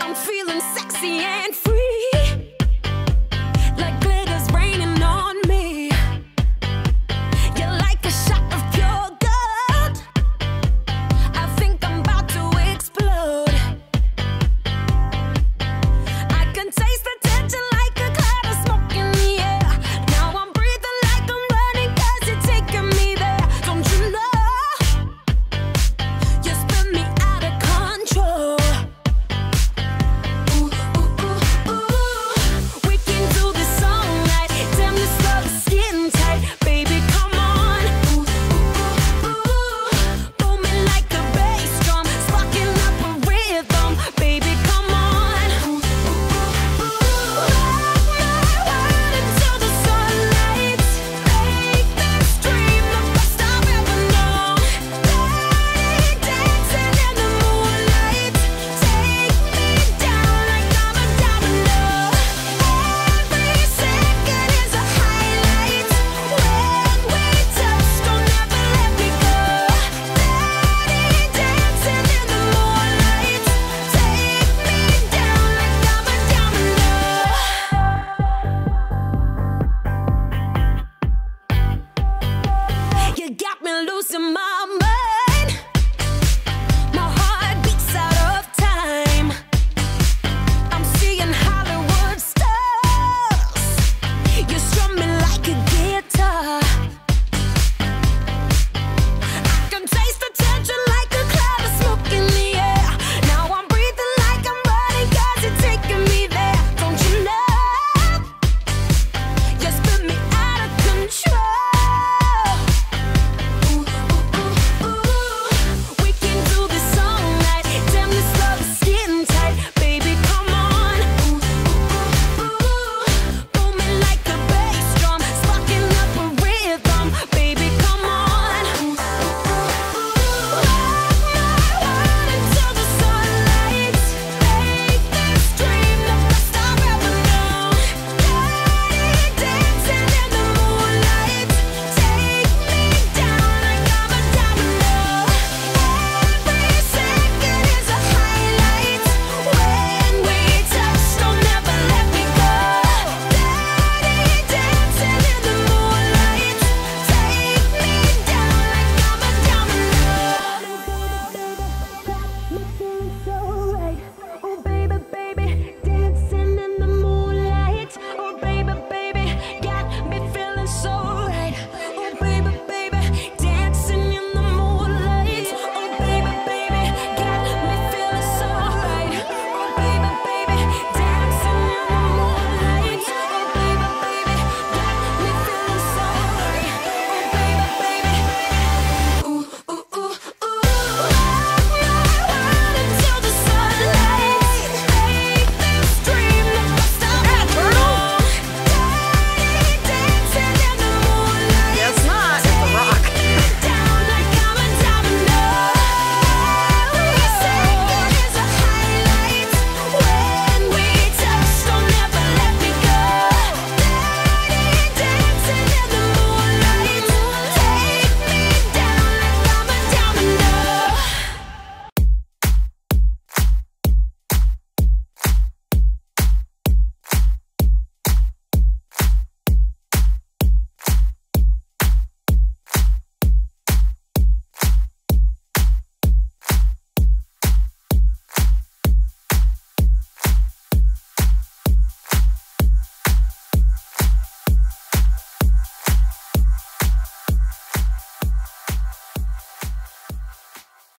I'm feeling sexy and to my